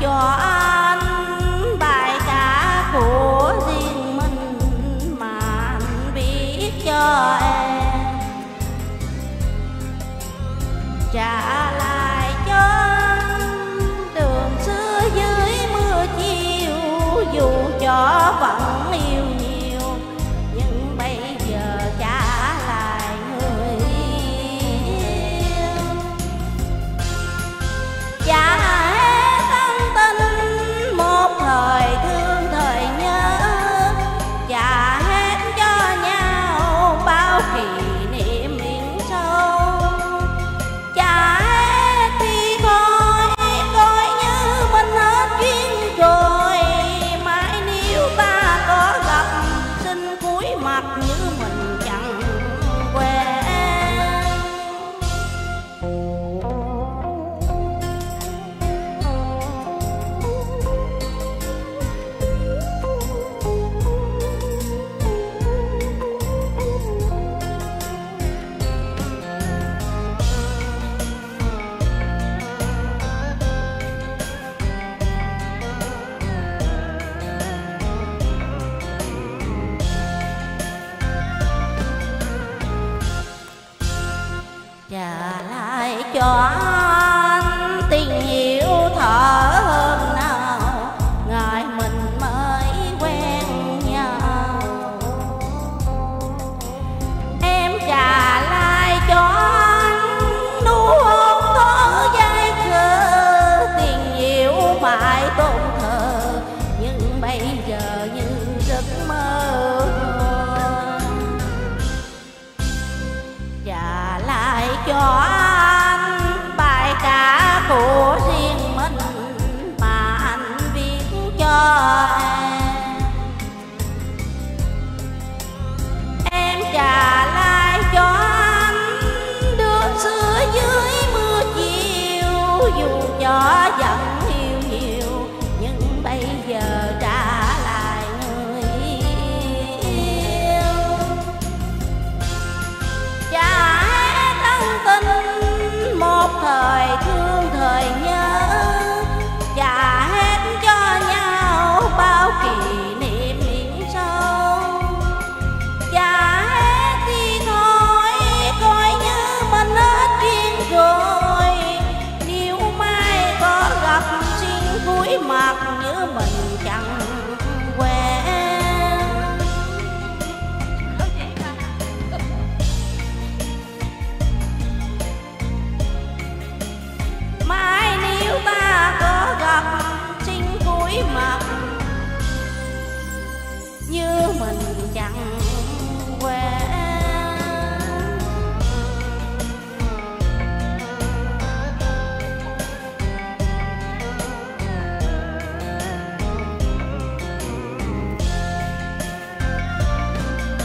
cho anh bài ca của riêng mình mà anh viết cho em. Trả lại cho anh đường xưa dưới mưa chiều, dù cho vẫn cho anh tình yêu thở hôm nào ngày mình mới quen nhau. Em trả lại cho anh nụ hôn thở dây khờ, tình yêu phải tôn thờ, nhưng bây giờ như giấc mơ. Trả lại cho anh yeah.